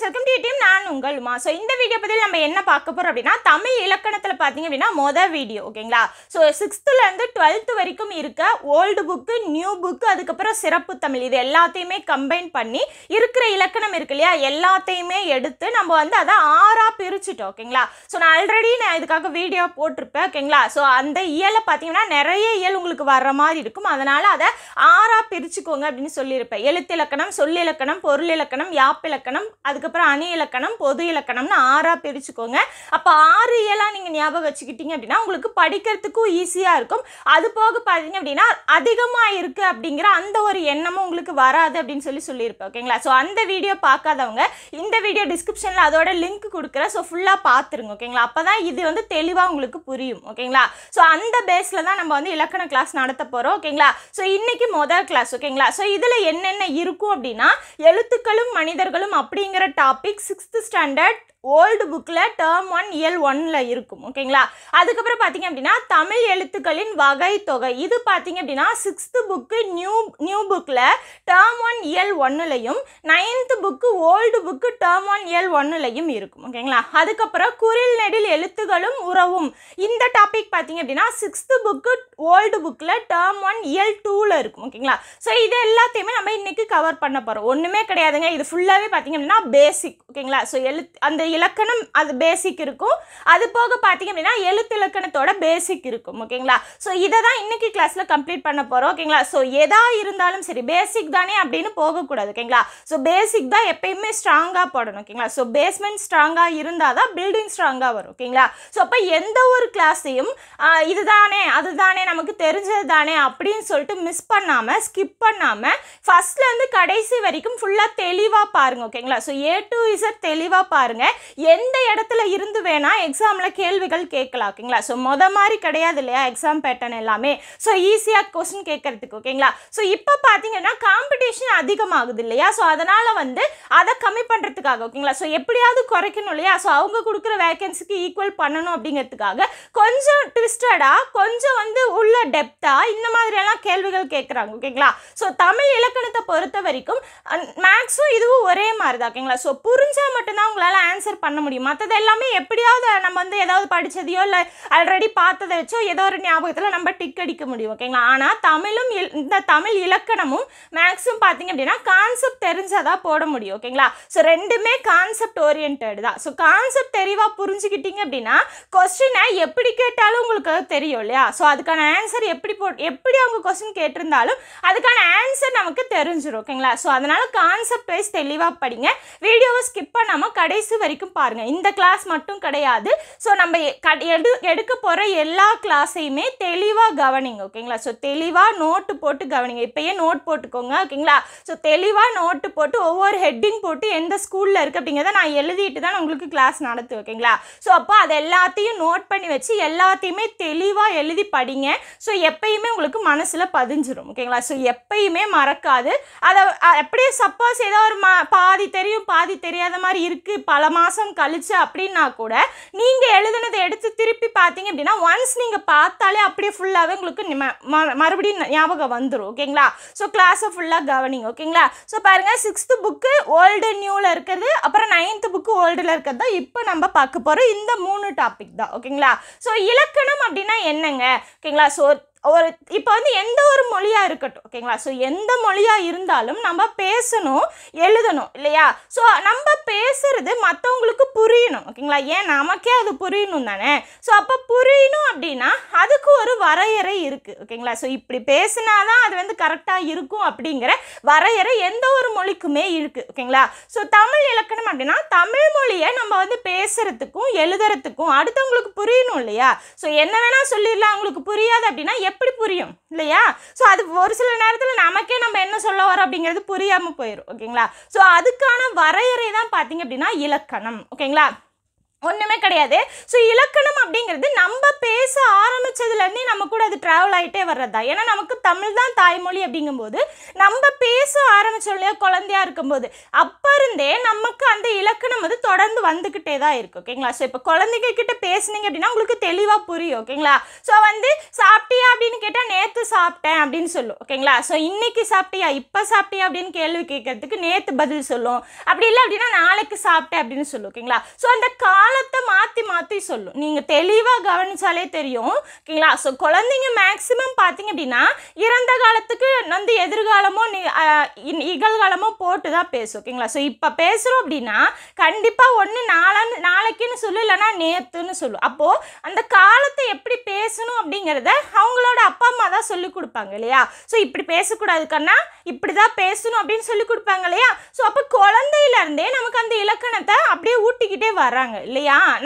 Friends welcome to team நான் உங்கள் Uma so இந்த வீடியோ பதில் நம்ம என்ன பார்க்க போகிறோம் அப்படின்னா தமிழ் இலக்கணத்தில் பார்த்தீங்க அப்படின்னா மொதல் வீடியோ ஓகேங்களா? ஸோ சிக்ஸ்த்துலேருந்து டுவெல்த்து வரைக்கும் இருக்க ஓல்டு புக்கு நியூ புக்கு அதுக்கப்புறம் சிறப்பு தமிழ் இது எல்லாத்தையுமே கம்பைன் பண்ணி இருக்கிற இலக்கணம் இருக்கு இல்லையா? எல்லாத்தையுமே எடுத்து நம்ம வந்து அதை ஆறாக பிரிச்சுட்டோம் ஓகேங்களா? ஸோ நான் ஆல்ரெடி நான் இதுக்காக வீடியோ போட்டிருப்பேன் ஓகேங்களா? ஸோ அந்த இயலை பார்த்தீங்கன்னா நிறைய இயல் உங்களுக்கு வர்ற மாதிரி இருக்கும். அதனால் அதை ஆறாக பிரிச்சுக்கோங்க அப்படின்னு சொல்லியிருப்பேன். எழுத்து இலக்கணம் சொல்லிலக்கணம் பொருள் இலக்கணம் யாப்பிலக்கணம் அதுக்கப்புறம் அணி இலக்கணம் பொது இலக்கணம்னு ஆறாக பிரிச்சுக்கோங்க. அப்போ ஆறு இயலாக நீங்கள் ஞாபகம் வச்சுக்கிட்டீங்க அப்படின்னா உங்களுக்கு படிக்கிறதுக்கும் ஈஸியாக இருக்கும். அது போக பார்த்தீங்க அப்படின்னா அதிகமாக இருக்குது அப்படிங்கிற அந்த ஒரு எண்ணமும் உங்களுக்கு வராது அப்படின்னு சொல்லி சொல்லியிருப்பேன் ஓகேங்களா? ஸோ அந்த வீடியோ பார்க்காதவங்க இந்த வீடியோ டிஸ்கிரிப்ஷனில் அதோட லிங்க் கொடுக்குறேன். ஸோ ஃபுல்லாக பார்த்துருங்க ஓகேங்களா? அப்போ தான் இது வந்து தெளிவாக உங்களுக்கு புரியும் ஓகேங்களா? ஸோ அந்த பேஸில் தான் நம்ம வந்து இலக்கண கிளாஸ் நடத்த போகிறோம் ஓகேங்களா? ஸோ இன்னைக்கு முதல் கிளாஸ் ஓகேங்களா? ஸோ இதில் என்னென்ன இருக்கும் அப்படின்னா எழுத்துக்களும் மனிதர்களும் அப்படிங்கிற டாபிக் சிக்ஸ்த் ஸ்டாண்டர்ட் ஓல்டு புக்கில் டேர்ம் ஒன் இயல் ஒன்னில் இருக்கும் ஓகேங்களா அதுக்கப்புறம் பார்த்தீங்க அப்படின்னா தமிழ் எழுத்துக்களின் வகை தொகை இது பார்த்தீங்க அப்படின்னா சிக்ஸ்த்து புக்கு நியூ நியூ புக்கில் டேர்ம் ஒன் இயல் ஒன்னுலையும் ninth book old book term one இயல் ஒன்னுலையும் இருக்கும் ஓகேங்களா அதுக்கப்புறம் குரில் நெடில் எழுத்துகளும் உறவும். இந்த டாபிக் பார்த்தீங்க அப்படின்னா சிக்ஸ்த்து புக்கு ஓல்டு புக்கில் டேர்ம் ஒன் இயல் டூவில் இருக்கும் ஓகேங்களா ஸோ இது எல்லாத்தையுமே நம்ம இன்றைக்கி கவர் பண்ண போகிறோம் ஒன்றுமே கிடையாதுங்க. இது ஃபுல்லாகவே பார்த்தீங்க அப்படின்னா பேசிக் ஓகேங்களா ஸோ எழுத்து அந்த இலக்கணம் அது பேசிக் இருக்கும். அது போக பார்த்தீங்க அப்படின்னா எழுத்து இலக்கணத்தோட பேசிக் இருக்கும் ஓகேங்களா? ஸோ இதை தான் இன்னைக்கு கிளாஸில் கம்ப்ளீட் பண்ண போகிறோம் ஓகேங்களா? ஸோ எதா இருந்தாலும் சரி பேசிக் தானே அப்படின்னு போகக்கூடாது ஓகேங்களா? ஸோ பேசிக் தான் எப்பயுமே ஸ்ட்ராங்காக போடணும் ஓகேங்களா? ஸோ பேஸ்மெண்ட் ஸ்ட்ராங்காக இருந்தால் தான் பில்டிங் ஸ்ட்ராங்காக வரும் ஓகேங்களா? ஸோ அப்போ எந்த ஒரு கிளாஸையும் இதுதானே அதுதானே நமக்கு தெரிஞ்சது தானே அப்படின்னு சொல்லிட்டு மிஸ் பண்ணாமல் ஸ்கிப் பண்ணாமல் ஃபஸ்ட்லேருந்து கடைசி வரைக்கும் ஃபுல்லாக தெளிவாக பாருங்கள் ஓகேங்களா? ஸோ ஏ டு இசட் தெளிவாக பாருங்கள் எந்த இடத்துல இருந்து வேணால் எக்ஸாமில் கேள்விகள் கேட்கலாம் ஓகேங்களா ஸோ மொத மாதிரி கிடையாது இல்லையா எக்ஸாம் பேட்டர்ன் எல்லாமே? ஸோ ஈஸியாக கொஸ்டின் கேட்கறதுக்கு ஓகேங்களா ஸோ இப்போ பார்த்தீங்கன்னா காம்படிஷன் அதிகமாகுது இல்லையா? ஸோ அதனால் வந்து அதை கம்மி பண்ணுறதுக்காக ஓகேங்களா ஸோ எப்படியாவது குறைக்கணும் இல்லையா? ஸோ அவங்க கொடுக்குற வேகன்சிக்கு ஈக்குவல் பண்ணணும் அப்படிங்கிறதுக்காக கொஞ்சம் ட்விஸ்டடாக கொஞ்சம் வந்து உள்ள டெப்த்தாக இந்த மாதிரியெல்லாம் கேள்விகள் கேட்குறாங்க ஓகேங்களா ஸோ தமிழ் இலக்கணத்தை பொறுத்த வரைக்கும் மேக்ஸும் இதுவும் ஒரே மாதிரி தான் ஓகேங்களா ஸோ புரிஞ்சால் மட்டும்தான் உங்களால் ஆன்சர் பண்ண முடியும். மற்றது எல்லாமே எப்படியாவது நம்ம வந்து ஏதாவது படித்ததையோ இல்லை ஆல்ரெடி பார்த்ததை வச்சோ ஏதோ ஒரு ஞாபகத்தில் நம்ம டிக் அடிக்க முடியும் ஓகேங்களா ஆனால் தமிழும் இல்- இந்த தமிழ் இலக்கணமும் மேக்ஸும் பார்த்தீங்க அப்படின்னா கான்செப்ட் தெரிஞ்சாதான் போட முடியும் ஓகேங்களா ஸோ ரெண்டுமே கான்செப்ட் ஓரியன்டு தான். ஸோ கான்செப்ட் தெளிவாக புரிஞ்சுக்கிட்டீங்க அப்படின்னா கொஸ்டினை எப்படி கேட்டாலும் உங்களுக்கு தெரியும் இல்லையா? ஸோ அதுக்கான ஆன்சர் எப்படி போ எப்படி அவங்க கொஸ்டின் கேட்டிருந்தாலும் அதுக்கான ஆன்சர் நமக்கு தெரிஞ்சிடும் ஓகேங்களா ஸோ அதனால் கான்செப்ட் வைஸ் தெளிவாக படிங்க. வீடியோவை ஸ்கிப் பண்ணாமல் கடைசி வரைக்கும் பாருங்கள் இந்த கிளாஸ் மட்டும் கிடையாது. ஸோ நம்ம எடு எடுக்க போகிற எல்லா கிளாஸையுமே தெளிவாக கவனிங்க ஓகேங்களா ஸோ தெளிவாக நோட்டு போட்டு கவனிங்க. இப்போயே நோட் போட்டுக்கோங்க ஓகேங்களா ஸோ தெளிவாக நோட்டு போட்டு ஒவ்வொரு ஹெட்டிங் போட்டு எந்த ஸ்கூலில் இருக்குது அப்படிங்கிறத நான் எழுதிட்டு தான் நான் உங்களுக்கு கிளாஸ் நடத்து ஓகேங்களா ஸோ அப்போ அது எல்லாத்தையும் நோட் பண்ணி வச்சு எல்லாத்தையுமே தெளிவாக எழுதி படிங்க. ஸோ எப்பயுமே உங்களுக்கு மனசில் பதிஞ்சிரும் ஓகேங்களா ஸோ எப்பயுமே மறக்காது. அதை அப்படியே சப்போஸ் ஏதோ ஒரு ம பாதி தெரியும் பாதி தெரியாத மாதிரி இருக்குது பல மாதம் கழிச்சு அப்படின்னா கூட நீங்கள் எழுதுனதை எடுத்து திருப்பி பார்த்தீங்க அப்படின்னா ஒன்ஸ் நீங்கள் பார்த்தாலே அப்படியே ஃபுல்லாகவே உங்களுக்கு ம- மறுபடியும் ஞாபகம் வந்துடும் ஓகேங்களா? ஸோ கிளாஸை ஃபுல்லாக கவனிங் ஓகேங்களா? ஸோ பாருங்கள் சிக்ஸ்த்து புக்கு ஓல்டு நியூவில் இருக்கிறது அப்புறம் நைன்த்து புக்கு ஓல்டில் இருக்கிறது தான் இப்போ நம்ம பார்க்க போகிறோம் இந்த மூணு டாபிக் தான் ஓகேங்களா? ஸோ இலக்கணம் அப்படின்னா என்னங்க? ஓகேங்களா? ஸோ ஒரு இப்போ வந்து எந்த ஒரு மொழியாக இருக்கட்டும் ஓகேங்களா ஸோ எந்த மொழியாக இருந்தாலும் நம்ம பேசணும் எழுதணும் இல்லையா? ஸோ நம்ம பேசுறது மற்றவங்களுக்கு புரியணும் ஓகேங்களா ஏன்? நமக்கே அது புரியணும் தானே? ஸோ அப்போ புரியணும் அப்படின்னா அதுக்கு ஒரு வரையறை இருக்குது ஓகேங்களா ஸோ இப்படி பேசினாதான் அது வந்து கரெக்டாக இருக்கும் அப்படிங்கிற வரையறை எந்த ஒரு மொழிக்குமே இருக்குது ஓகேங்களா ஸோ தமிழ் இலக்கணம் அப்படின்னா தமிழ் மொழியை நம்ம வந்து பேசுறதுக்கும் எழுதுறதுக்கும் அடுத்தவங்களுக்கு புரியணும் இல்லையா? ஸோ என்ன வேணால் சொல்லிடலாம் அவங்களுக்கு புரியாது அப்படின்னா எப்படி புரியும்? இல்லையா? ஸோ அது ஒரு சில நேரத்தில் நமக்கே நம்ம என்ன சொல்ல வரோம் அப்படிங்கிறது புரியாமல் போயிடும் ஓகேங்களா? ஸோ அதுக்கான வரையறை தான் பார்த்தீங்க அப்படின்னா இலக்கணம் ஓகேங்களா? ஒன்றுமே கிடையாது. ஸோ இலக்கணம் அப்படிங்கிறது நம்ம பேச ஆரம்பிச்சதுலேருந்தே நம்ம கூட அது ட்ராவல் ஆகிட்டே வர்றது தான் ஏன்னா நமக்கு தமிழ் தான் தாய்மொழி அப்படிங்கும்போது நம்ம பேச ஆரம்பித்தோம் இல்லையா குழந்தையாக இருக்கும்போது அப்போ இருந்தே நமக்கு அந்த இலக்கணம் வந்து தொடர்ந்து வந்துக்கிட்டே தான் இருக்குது ஓகேங்களா ஸோ இப்போ குழந்தைங்க கிட்ட பேசுனீங்க அப்படின்னா உங்களுக்கு தெளிவாக புரியும் ஓகேங்களா ஸோ வந்து சாப்பிட்டியா அப்படின்னு கேட்டால் நேற்று சாப்பிட்டேன் அப்படின்னு சொல்லும் ஓகேங்களா ஸோ இன்னைக்கு சாப்பிட்டியா இப்போ சாப்பிட்டியா அப்படின்னு கேள்வி கேட்கறதுக்கு நேற்று பதில் சொல்லும். அப்படி இல்லை அப்படின்னா நாளைக்கு சாப்பிட்டேன் அப்படின்னு சொல்லும் ஓகேங்களா ஸோ அந்த காலத்தை மாற்றி மாற்றி சொல்லும். நீங்கள் தெளிவாக கவனிச்சாலே தெரியும். ஓகேங்களா? ஸோ குழந்தைங்க மேக்ஸிமம் பார்த்தீங்க அப்படின்னா இறந்த காலத்துக்கு வந்து எதிர்காலமோ நி- இகழ்காலமோ போட்டு தான் பேசும். ஓகேங்களா? ஸோ இப்போ பேசுகிறோம் அப்படின்னா கண்டிப்பாக ஒன்று நாளான்னு நாளைக்குன்னு சொல்லு இல்லைன்னா நேற்றுன்னு சொல்லும் அப்போது அந்த காலத்தை எப்படி பேசணும் அப்படிங்கிறத அவங்களோட அப்பா அம்மா தான் சொல்லி கொடுப்பாங்க இல்லையா? ஸோ இப்படி பேசக்கூடாது கண்ணா இப்படி தான் பேசணும் அப்படின்னு சொல்லி கொடுப்பாங்க இல்லையா? ஸோ அப்போ குழந்தையிலேருந்தே நமக்கு அந்த இலக்கணத்தை அப்படியே ஊட்டிக்கிட்டே வராங்க இல்லையா?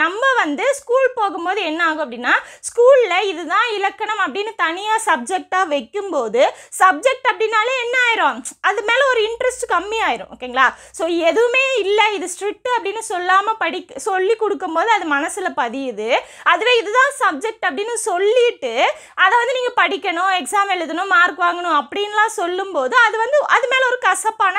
நம்ம வந்து ஸ்கூல் போகும்போது என்ன ஆகும் அப்படின்னா ஸ்கூலில் இதுதான் இலக்கணம் அப்படின்னு தனியாக சப்ஜெக்டாக வைக்கும்போது சப்ஜெக்ட் அப்படின்னாலே என்ன ஆயிரும்? அது மேலே ஒரு இன்ட்ரெஸ்ட் கம்மி ஆயிரும் ஓகேங்களா ஸோ எதுவுமே இல்லை இது ஸ்ட்ரிக்ட் அப்படின்னு சொல்லாமல் படி சொல்லி கொடுக்கும்போது அது மனசில் பதியுது. அதுவே இதுதான் சப்ஜெக்ட் அப்படின்னு சொல்லிட்டு அதை வந்து நீங்கள் படிக்கணும் எக்ஸாம் எழுதணும் மார்க் வாங்கணும் அப்படின்லாம் சொல்லும்போது அது வந்து அது மேலே ஒரு கசப்பான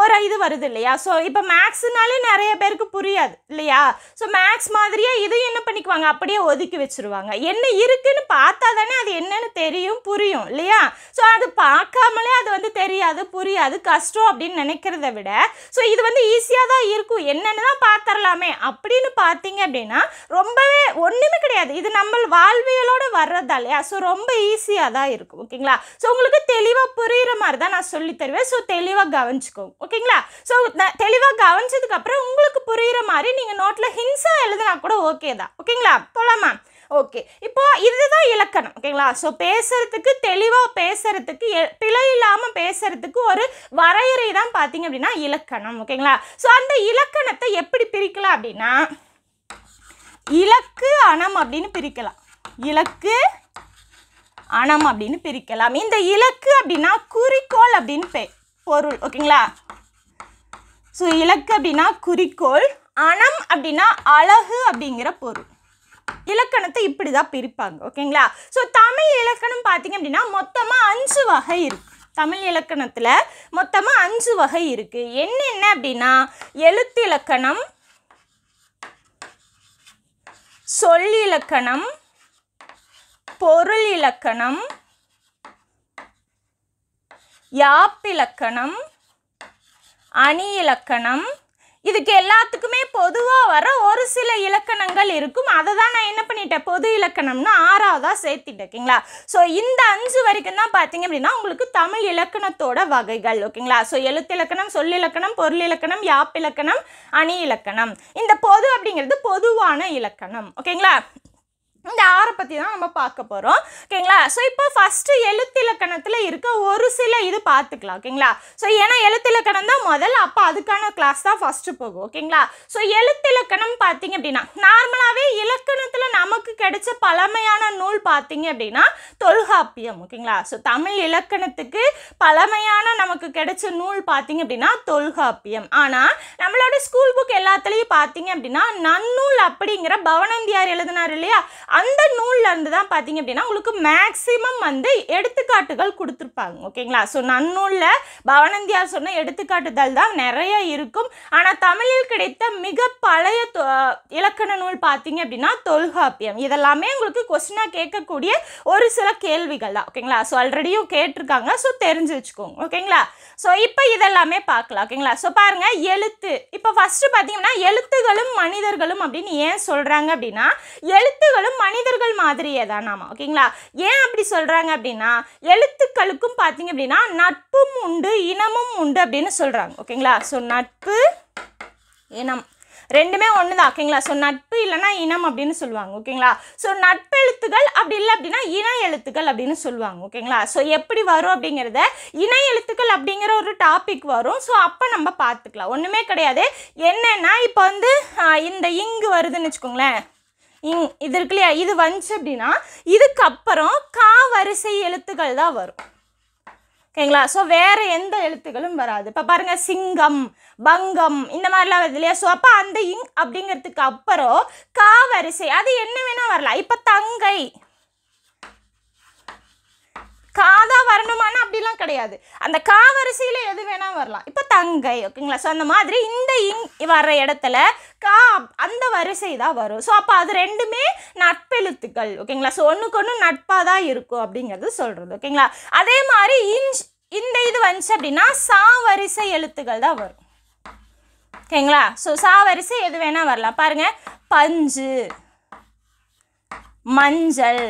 ஒரு இது வருது இல்லையா? ஸோ இப்போ மேக்ஸ்னாலே நிறைய பேருக்கு புரியாது இல்லையா? ஸோ மேக்ஸ் மாதிரியே இதையும் என்ன பண்ணிக்குவாங்க? அப்படியே ஒதுக்கி வச்சிருவாங்க. என்ன இருக்குன்னு பார்த்தா தானே அது என்னன்னு தெரியும் புரியும் இல்லையா? ஸோ அது பார்க்காமலே அது வந்து தெரியாது புரியாது கஷ்டம் அப்படின்னு நினைக்கிறத விட ஸோ இது வந்து ஈஸியாக தான் இருக்கும். என்னென்னு தான் பார்த்துடலாமே அப்படின்னு பார்த்தீங்க அப்படின்னா ரொம்பவே ஒன்றுமே கிடையாது. இது நம்ம வாழ்வியலோடு வர்றதா இல்லையா? ஸோ ரொம்ப ஈஸியாக தான் இருக்கும். ஓகேங்களா? ஸோ உங்களுக்கு தெளிவாக புரிகிற மாதிரி தான் நான் சொல்லி தருவேன். ஸோ தெளிவாக கவனிச்சுக்கோங்க ஓகேங்களா? ஸோ தெளிவாக கவனிச்சதுக்கப்புறம் உங்களுக்கு புரிகிற மாதிரி நீங்கள் நோட்டில் ஹின்ஸா எழுதுனா கூட ஓகே தான். ஓகேங்களா? போகலாமா ஓகே இப்போ இதுதான் இலக்கணம். ஓகேங்களா ஸோ பேசுறதுக்கு தெளிவாக பேசுறதுக்கு எ- பிழை இல்லாமல் பேசுறதுக்கு ஒரு வரையறை தான் பார்த்தீங்க அப்படின்னா இலக்கணம். ஓகேங்களா ஸோ அந்த இலக்கணத்தை எப்படி பிரிக்கலாம் அப்படின்னா இலக்கு அணம் அப்படின்னு பிரிக்கலாம். இலக்கு அணம் அப்படின்னு பிரிக்கலாம். இந்த இலக்கு அப்படின்னா குறிக்கோள் அப்படின்னு பெ பொருள். ஓகேங்களா ஸோ இலக்கு அப்படின்னா குறிக்கோள் அணம் அப்படின்னா அழகு அப்படிங்கிற பொருள். இலக்கணத்தை இப்படி தான் பிரிப்பாங்க ஓகேங்களா? ஸோ தமிழ் இலக்கணம் பார்த்தீங்க அப்படின்னா மொத்தமாக அஞ்சு வகை இருக்கு தமிழ் இலக்கணத்தில் மொத்தமாக அஞ்சு வகை இருக்குது என்னென்ன அப்படின்னா எழுத்து இலக்கணம் சொல் இலக்கணம் பொருள் இலக்கணம் யாப்பிலக்கணம் அணி இலக்கணம் இதுக்கு எல்லாத்துக்குமே பொதுவாக வர ஒரு சில இலக்கணங்கள் இருக்கும். அதை தான் நான் என்ன பண்ணிட்டேன்? பொது இலக்கணம்னு ஆறாவதாக சேர்த்திட்டேன் ஓகேங்களா? ஸோ இந்த அஞ்சு வரைக்கும் தான் பார்த்தீங்க அப்படின்னா உங்களுக்கு தமிழ் இலக்கணத்தோட வகைகள் ஓகேங்களா? ஸோ எழுத்து இலக்கணம் சொல் இலக்கணம் பொருள் இலக்கணம் யாப்பிலக்கணம் அணி இலக்கணம். இந்த பொது அப்படிங்கிறது பொதுவான இலக்கணம் ஓகேங்களா? இந்த ஆறை பற்றி தான் நம்ம பார்க்க போகிறோம் ஓகேங்களா? ஸோ இப்போ ஃபஸ்ட்டு எழுத்திலக்கணத்தில் இருக்க ஒரு சில இது பார்த்துக்கலாம் ஓகேங்களா? ஸோ ஏன்னா எழுத்திலக்கணம் தான் முதல்ல அப்போ அதுக்கான கிளாஸ் தான் ஃபஸ்ட்டு போகும் ஓகேங்களா? ஸோ எழுத்திலக்கணம் பார்த்தீங்க அப்படின்னா நார்மலாகவே இலக்கணத்தில் நமக்கு கிடைச்ச பழமையான நூல் பார்த்தீங்க அப்படின்னா தொல்காப்பியம் ஓகேங்களா? ஸோ தமிழ் இலக்கணத்துக்கு பழமையான நமக்கு கிடைச்ச நூல் பார்த்தீங்க அப்படின்னா தொல்காப்பியம். ஆனால் நம்மளோட ஸ்கூல் புக் எல்லாத்துலேயும் பார்த்தீங்க அப்படின்னா நன்னூல் அப்படிங்கிற பவனந்தியார் எழுதினார் இல்லையா? அந்த நூல்ல இருந்து தான் பார்த்தீங்க அப்படின்னா உங்களுக்கு மேக்ஸிமம் வந்து எடுத்துக்காட்டுகள் கொடுத்துருப்பாங்க. ஓகேங்களா? ஸோ நன்னூலில் பவனந்தியார் சொன்ன எடுத்துக்காட்டுதல் தான் நிறைய இருக்கும். ஆனால் தமிழில் கிடைத்த மிக பழைய தொ- இலக்கண நூல் பார்த்தீங்க அப்படின்னா தொல்காப்பியம். இதெல்லாமே உங்களுக்கு கொஸ்டினாக கேட்கக்கூடிய ஒரு சில கேள்விகள் தான். ஓகேங்களா? ஸோ ஆல்ரெடியும் கேட்டிருக்காங்க. ஸோ தெரிஞ்சு வச்சுக்கோங்க ஓகேங்களா? ஸோ இப்போ இதெல்லாமே பார்க்கலாம் ஓகேங்களா? ஸோ பாருங்க. எழுத்து. இப்போ ஃபஸ்ட்டு பார்த்தீங்கன்னா எழுத்துகளும் மனிதர்களும் அப்படின்னு ஏன் சொல்கிறாங்க அப்படின்னா எழுத்துகளும் மனிதர்கள் மாதிரியே தான் நாம ஓகேங்களா? ஏன் அப்படி சொல்கிறாங்க அப்படின்னா எழுத்துக்களுக்கும் பார்த்தீங்க அப்படின்னா நட்பும் உண்டு இனமும் உண்டு அப்படின்னு சொல்கிறாங்க ஓகேங்களா? ஸோ நட்பு இனம். ரெண்டுமே ஒன்று தான் ஓகேங்களா? ஸோ நட்பு இல்லைன்னா இனம் அப்படின்னு சொல்லுவாங்க ஓகேங்களா? ஸோ நட்பு எழுத்துக்கள் அப்படி இல்லை அப்படின்னா இன எழுத்துக்கள் அப்படின்னு சொல்லுவாங்க ஓகேங்களா? ஸோ எப்படி வரும் அப்படிங்கிறத இன எழுத்துக்கள் அப்படிங்கிற ஒரு டாபிக் வரும். ஸோ அப்போ நம்ம பார்த்துக்கலாம். ஒன்றுமே கிடையாது. என்னென்னா இப்போ வந்து இந்த இங்கு வருதுன்னு வச்சுக்கோங்களேன். இது இருக்கு இல்லையா? இது வந்துச்சு அப்படின்னா இதுக்கப்புறம் கா வரிசை எழுத்துக்கள் தான் வரும். ஓகேங்களா? ஸோ வேறு எந்த எழுத்துக்களும் வராது. இப்போ பாருங்க சிங்கம் பங்கம் இந்த மாதிரிலாம் வருது இல்லையா? ஸோ அப்போ அந்த இங் அப்படிங்கிறதுக்கு அப்புறம் கா வரிசை அது என்ன வேணால் வரலாம். இப்போ தங்கை. காதா வர கிடையாது. அந்த காவரிசையில் எது வேணா வரலாம். இப்போ தங்கை ஓகேங்களா ஸோ அந்த மாதிரி இந்த இங் வர்ற இடத்துல கா அந்த வரிசை தான் வரும். ஸோ அப்போ அது ரெண்டுமே நட்பெழுத்துக்கள் ஓகேங்களா ஸோ ஒன்றுக்கு ஒன்று நட்பாக தான் இருக்கும் அப்படிங்கிறது சொல்கிறது ஓகேங்களா அதே மாதிரி இன்ச் இந்த இது வந்துச்சு அப்படின்னா சா வரிசை எழுத்துக்கள் தான் வரும். ஓகேங்களா ஸோ சா வரிசை எது வேணால் வரலாம். பாருங்க. பஞ்சு மஞ்சள்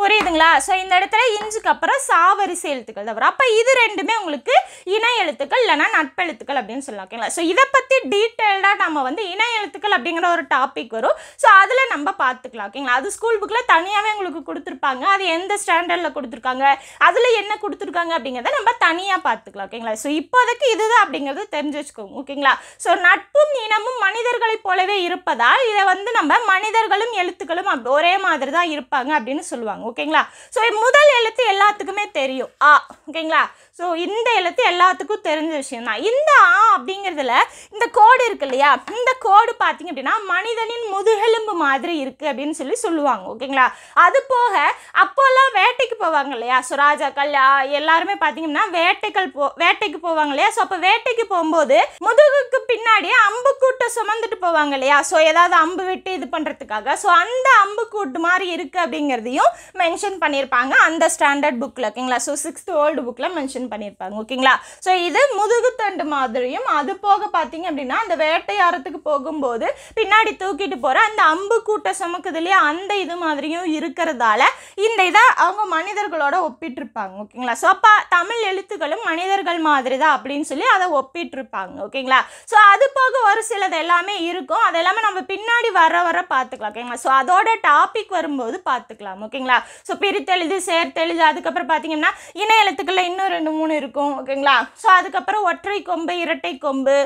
புரியுதுங்களா? ஸோ இந்த இடத்துல இஞ்சுக்கு அப்புறம் சாவரிசை எழுத்துக்கள் தான் வரும் அப்போ இது ரெண்டுமே உங்களுக்கு இணை எழுத்துக்கள் இல்லைனா நட்பெழுத்துக்கள் அப்படின்னு சொல்லலாம் ஓகேங்களா ஸோ இதை பற்றி டீட்டெயில்டாக நம்ம வந்து இணை எழுத்துக்கள் அப்படிங்கிற ஒரு டாபிக் வரும். ஸோ அதில் நம்ம பார்த்துக்கலாம் ஓகேங்களா அது ஸ்கூல் புக்கில் தனியாகவே உங்களுக்கு கொடுத்துருப்பாங்க. அது எந்த ஸ்டாண்டர்டில் கொடுத்துருக்காங்க? அதில் என்ன கொடுத்துருக்காங்க அப்படிங்கிறத நம்ம தனியாக பார்த்துக்கலாம் ஓகேங்களா ஸோ இப்போதைக்கு இதுதான் அப்படிங்கிறது தெரிஞ்சு வச்சுக்கோங்க ஓகேங்களா ஸோ நட்பும் இனமும் மனிதர்களைப் போலவே இருப்பதால் இதை வந்து நம்ம மனிதர்களும் எழுத்துக்களும் அப்படி ஒரே மாதிரி தான் இருப்பாங்க அப்படின்னு சொல்லுவாங்க ஓகேங்களா? ஸோ முதல் எழுத்து எல்லாத்துக்குமே தெரியும். ஆ ஓகேங்களா? ஸோ இந்த எழுத்து எல்லாத்துக்கும் தெரிஞ்ச விஷயம் தான். இந்த ஆ அப்படிங்கிறதுல இந்த கோடு இருக்கு இல்லையா? இந்த கோடு பார்த்தீங்க அப்படின்னா மனிதனின் முதுகெலும்பு மாதிரி இருக்குது அப்படின்னு சொல்லி சொல்லுவாங்க. ஓகேங்களா? அது போக அப்போல்லாம் வேட்டைக்கு போவாங்க இல்லையா? ஸோ ராஜாக்கள் ஆ, எல்லாருமே பார்த்தீங்கன்னா வேட்டைகள் போ வேட்டைக்கு போவாங்க இல்லையா? ஸோ அப்போ வேட்டைக்கு போகும்போது முதுகுக்கு பின்னாடி அம்பு கூட்டை சுமந்துட்டு போவாங்க இல்லையா? ஸோ ஏதாவது அம்பு விட்டு இது பண்ணுறதுக்காக ஸோ அந்த அம்பு கூட்டு மாதிரி இருக்குது அப்படிங்கிறதையும் மென்ஷன் பண்ணியிருப்பாங்க அந்த ஸ்டாண்டர்ட் புக்கில் ஓகேங்களா? ஸோ சிக்ஸ்த் ஓல்டு புக்கில் மென்ஷன் பண்ணியிருப்பாங்க ஓகேங்களா? ஸோ இது முதுகுத்தண்டு மாதிரியும் அது போக பார்த்தீங்க அப்படின்னா அந்த வேட்டையாரத்துக்கு போகும்போது பின்னாடி தூக்கிட்டு போகிற அந்த அம்பு கூட்ட சுமக்குது இல்லையா? அந்த இது மாதிரியும் இருக்கிறதால இந்த இதை அவங்க மனிதர்களோட ஒப்பிட்டிருப்பாங்க ஓகேங்களா? ஸோ அப்போ தமிழ் எழுத்துக்களும் மனிதர்கள் மாதிரி தான் அப்படின்னு சொல்லி அதை ஒப்பிட்டிருப்பாங்க ஓகேங்களா? ஸோ அது போக ஒரு சிலது எல்லாமே இருக்கும். அது எல்லாமே நம்ம பின்னாடி வர வர பார்த்துக்கலாம் ஓகேங்களா? ஸோ அதோட டாபிக் வரும்போது பார்த்துக்கலாம் ஓகேங்களா? ஸோ பிரித்தெழுது சேர்த்தெழுது அதுக்கப்புறம் பார்த்தீங்கன்னா இணை எழுத்துக்களில் இன்னும் ரெண்டு மூணு இருக்கும் ஓகேங்களா ஸோ அதுக்கப்புறம் ஒற்றை கொம்பு இரட்டை கொம்பு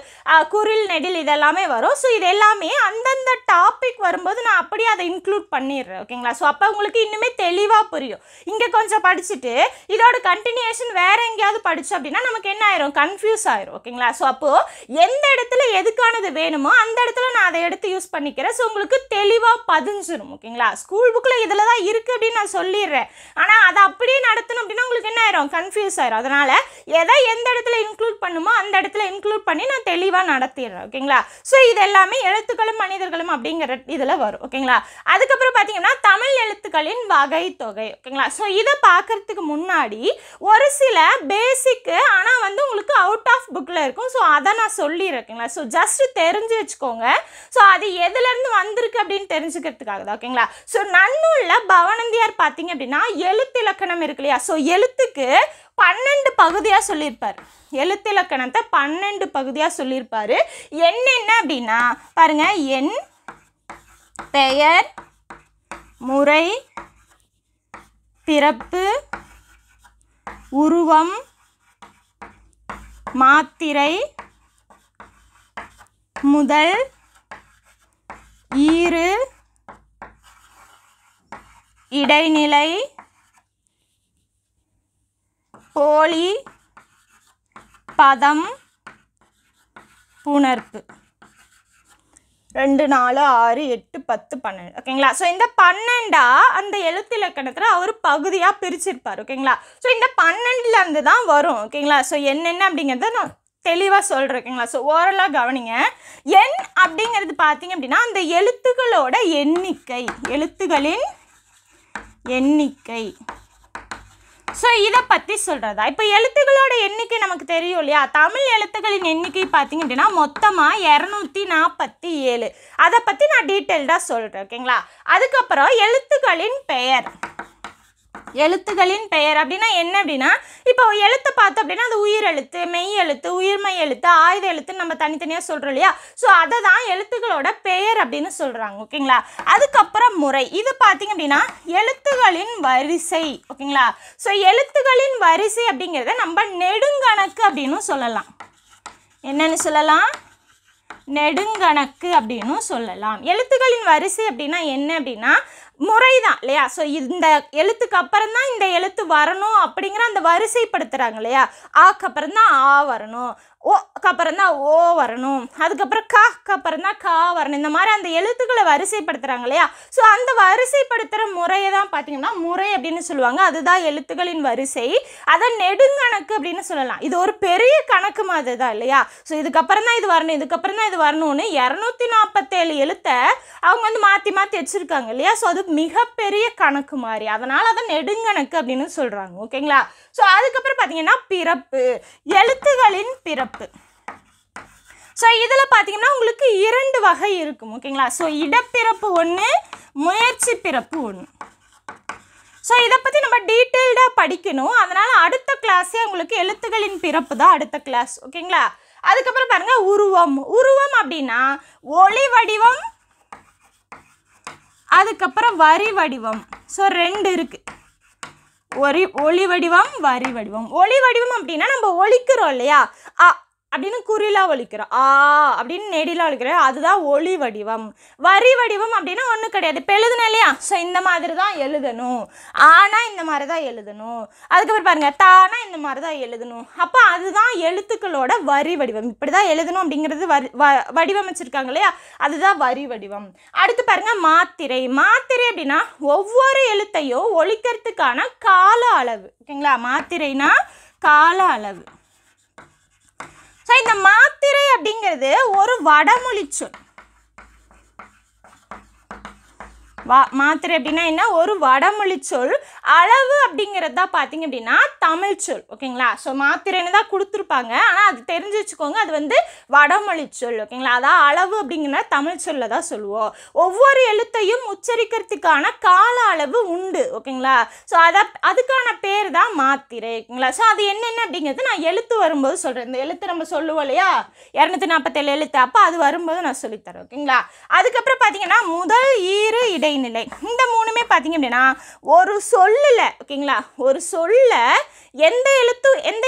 குரில் நெடில் இதெல்லாமே வரும். ஸோ இது எல்லாமே அந்தந்த டாபிக் வரும்போது நான் அப்படியே அதை இன்க்ளூட் பண்ணிடுறேன் ஓகேங்களா ஸோ அப்போ உங்களுக்கு இன்னுமே தெளிவாக புரியும். இங்கே கொஞ்சம் படிச்சுட்டு இதோட கண்டினியூஷன் வேற எங்கேயாவது படித்தோம் அப்படின்னா நமக்கு என்ன ஆயிரும்? கன்ஃபியூஸ் ஆயிரும் ஓகேங்களா ஸோ அப்போது எந்த இடத்துல எதுக்கானது வேணுமோ அந்த இடத்துல நான் அதை எடுத்து யூஸ் பண்ணிக்கிறேன். ஸோ உங்களுக்கு தெளிவாக பதிஞ்சிடும் ஓகேங்களா ஸ்கூல் புக்கில் இதில் தான் இருக்குது அப்படின்னு நான் சொல்லிடுறேன் ஆனால் அதை அப்படியே நடத்தணும் அப்படின்னா உங்களுக்கு என்ன ஆயிரும்? கன்ஃபியூஸ் ஆயிரும். அதனால் எதை எந்த இடத்துல இன்க்ளூட் பண்ணுமோ அந்த இடத்துல இன்க்ளூட் பண்ணி நான் தெளிவாக நடத்திடுறேன். ஓகேங்களா? ஸோ இது எல்லாமே எழுத்துக்களும் மனிதர்களும் அப்படிங்கிற இதில் வரும். ஓகேங்களா? அதுக்கப்புறம் பார்த்தீங்கன்னா தமிழ் எழுத்துக்களின் வகை தொகை ஓகேங்களா? ஸோ இதை பார்க்கறதுக்கு முன்னாடி ஒரு சில பேசிக்கு ஆனால் வந்து உங்களுக்கு அவுட் ஆஃப் புக்கில் இருக்கும். ஸோ அதை நான் சொல்லிடுறேன். ஸோ ஜஸ்ட் தெரிஞ்சு வச்சுக்கோங்க. ஸோ அது எதுலேருந்து வந்திருக்கு அப்படின்னு தெரிஞ்சுக்கிறதுக்காக தான் ஓகேங்களா? ஸோ நன்னூலில் பவனந்தியார் பார்த்தீங்க அப்படின்னா எழுத்திலக்கணம் இருக்கு இல்லையா? ஸோ எழுத்துக்கு பன்னெண்டு பகுதியாக சொல்லியிருப்பார். எழுத்திலக்கணத்தை பன்னெண்டு பகுதியாக சொல்லியிருப்பார். என்னென்ன அப்படின்னா பாருங்க என் பெயர் முறை பிறப்பு உருவம் மாத்திரை முதல் ஈறு இடைநிலை போலி பதம் புணர்ப்பு. ரெண்டு நாலு ஆறு எட்டு பத்து பன்னெண்டு. ஓகேங்களா ஸோ இந்த பன்னெண்டா அந்த எழுத்து இலக்கணத்தில் அவர் பகுதியாக பிரிச்சிருப்பார். ஓகேங்களா ஸோ இந்த பன்னெண்டுலேருந்து தான் வரும். ஓகேங்களா ஸோ என்னென்ன அப்படிங்கிறத நான் தெளிவாக சொல்கிறேன் ஓகேங்களா ஸோ ஓரலாக கவனிங்க. எண் அப்படிங்கிறது பார்த்தீங்க அப்படின்னா அந்த எழுத்துக்களோட எண்ணிக்கை எழுத்துகளின் எண்ணிக்கை. ஸோ இதை பற்றி சொல்கிறதா இப்போ எழுத்துக்களோட எண்ணிக்கை நமக்கு தெரியும் இல்லையா? தமிழ் எழுத்துக்களின் எண்ணிக்கை பார்த்தீங்க அப்படின்னா மொத்தமாக இரநூத்தி நாற்பத்தி ஏழு. அதை பற்றி நான் டீட்டெயில்டாக சொல்கிறேன் ஓகேங்களா அதுக்கப்புறம் எழுத்துக்களின் பெயர். எழுத்துக்களின் பெயர் அப்படின்னா என்ன அப்படின்னா இப்போ எழுத்தை பார்த்தோம் அப்படின்னா அது உயிர் எழுத்து மெய் எழுத்து உயிர்மை எழுத்து ஆயுத எழுத்துன்னு நம்ம தனித்தனியாக சொல்கிறோம் இல்லையா? ஸோ அதை தான் எழுத்துக்களோட பெயர் அப்படின்னு சொல்கிறாங்க ஓகேங்களா? அதுக்கப்புறம் முறை. இது பார்த்தீங்க அப்படின்னா எழுத்துகளின் வரிசை ஓகேங்களா? ஸோ எழுத்துகளின் வரிசை அப்படிங்கிறத நம்ம நெடுங்கணக்கு அப்படின்னு சொல்லலாம். என்னன்னு சொல்லலாம்? நெடுங்கணக்கு அப்படின்னு சொல்லலாம். எழுத்துக்களின் வரிசை அப்படின்னா என்ன அப்படின்னா முறை தான் இல்லையா? ஸோ இந்த எழுத்துக்கு அப்புறம் தான் இந்த எழுத்து வரணும் அப்படிங்கிற அந்த வரிசைப்படுத்துகிறாங்க இல்லையா? ஆக்கப்புறம் தான் ஆ வரணும். ஓக்கு அப்புறம் தான் ஓ வரணும். அதுக்கப்புறம் காக்கு அப்புறம் தான் கா வரணும். இந்த மாதிரி அந்த எழுத்துக்களை வரிசைப்படுத்துகிறாங்க இல்லையா? ஸோ அந்த வரிசைப்படுத்துகிற முறையை தான் பார்த்தீங்கன்னா முறை அப்படின்னு சொல்லுவாங்க. அதுதான் எழுத்துக்களின் வரிசை. அதை நெடுங்கணக்கு அப்படின்னு சொல்லலாம். இது ஒரு பெரிய கணக்கு மாதிரி தான் இல்லையா? ஸோ இதுக்கப்புறம் தான் இது வரணும் இதுக்கப்புறம் தான் இது வரணும்னு இரநூத்தி நாற்பத்தேழு எழுத்தை அவங்க வந்து மாற்றி மாற்றி வச்சுருக்காங்க இல்லையா? ஸோ அது மிகப்பெரிய கணக்கு மாதிரி. அதனால் அதை நெடுங்கணக்கு அப்படின்னு சொல்கிறாங்க ஓகேங்களா? ஸோ அதுக்கப்புறம் பார்த்தீங்கன்னா பிறப்பு. எழுத்துகளின் பிறப்பு. ஸோ இதில் பார்த்தீங்கன்னா உங்களுக்கு இரண்டு வகை இருக்கும் ஓகேங்களா? ஸோ இடப்பிறப்பு ஒன்று முயற்சி பிறப்பு ஒன்று ஸோ இதை பற்றி நம்ம டீட்டெயில்டாக படிக்கணும். அதனால் அடுத்த கிளாஸே உங்களுக்கு எழுத்துகளின் பிறப்பு தான் அடுத்த கிளாஸ் ஓகேங்களா? அதுக்கப்புறம் பாருங்கள் உருவம். உருவம் அப்படின்னா ஒளி வடிவம் அதுக்கப்புறம் வரி வடிவம். ஸோ ரெண்டு இருக்குது ஒரி ஒளி வடிவம் வரி வடிவம். ஒளி வடிவம் அப்படின்னா நம்ம ஒழிக்கிறோம் இல்லையா? அ அப்படின்னு குறிலாக ஒழிக்கிறோம். ஆ அப்படின்னு நெடிலாக ஒழிக்கிறோம். அதுதான் ஒளி வடிவம். வரி வடிவம் அப்படின்னா ஒன்றும் கிடையாது. இப்போ எழுதணும் இல்லையா? ஸோ இந்த மாதிரி தான் எழுதணும். ஆனால் இந்த மாதிரி தான் எழுதணும். அதுக்கப்புறம் பாருங்கள் தானா இந்த மாதிரி தான் எழுதணும். அப்போ அதுதான் எழுத்துக்களோட வரி வடிவம். இப்படி தான் எழுதணும் அப்படிங்கிறது வரி வ- வடிவமைச்சிருக்காங்க இல்லையா? அதுதான் வரி வடிவம். அடுத்து பாருங்க மாத்திரை. மாத்திரை அப்படின்னா ஒவ்வொரு எழுத்தையும் ஒழிக்கிறதுக்கான கால அளவு. ஓகேங்களா? மாத்திரைனா கால அளவு. ஸோ இந்த மாத்திரை அப்படிங்கிறது ஒரு வடமொழி சொல். வா மாத்திரை அப்படின்னா என்ன? ஒரு வடமொழி சொல் அளவு அப்படிங்கிறது தான் பார்த்தீங்க அப்படின்னா தமிழ் சொல் ஓகேங்களா? ஸோ மாத்திரைன்னு தான் கொடுத்துருப்பாங்க. ஆனால் அது தெரிஞ்சு வச்சுக்கோங்க அது வந்து வடமொழி சொல் ஓகேங்களா? அதான் அளவு அப்படிங்கிற தமிழ் சொல்ல தான் சொல்லுவோம். ஒவ்வொரு எழுத்தையும் உச்சரிக்கிறதுக்கான கால அளவு உண்டு ஓகேங்களா? ஸோ அதை அதுக்கான பேர் தான் மாத்திரை ஓகேங்களா? ஸோ அது என்னென்ன அப்படிங்கிறது நான் எழுத்து வரும்போது சொல்கிறேன் இந்த எழுத்து நம்ம சொல்லுவோம் இல்லையா? இரநூத்தி நாற்பத்தேழு எழுத்து. அப்போ அது வரும்போது நான் சொல்லித்தரேன் ஓகேங்களா? அதுக்கப்புறம் பார்த்தீங்கன்னா முதல் ஈறு இடை இடைநிலை இந்த மூணுமே பார்த்தீங்க அப்படின்னா ஒரு சொல்லில் ஓகேங்களா ஒரு சொல்ல எந்த எழுத்து எந்த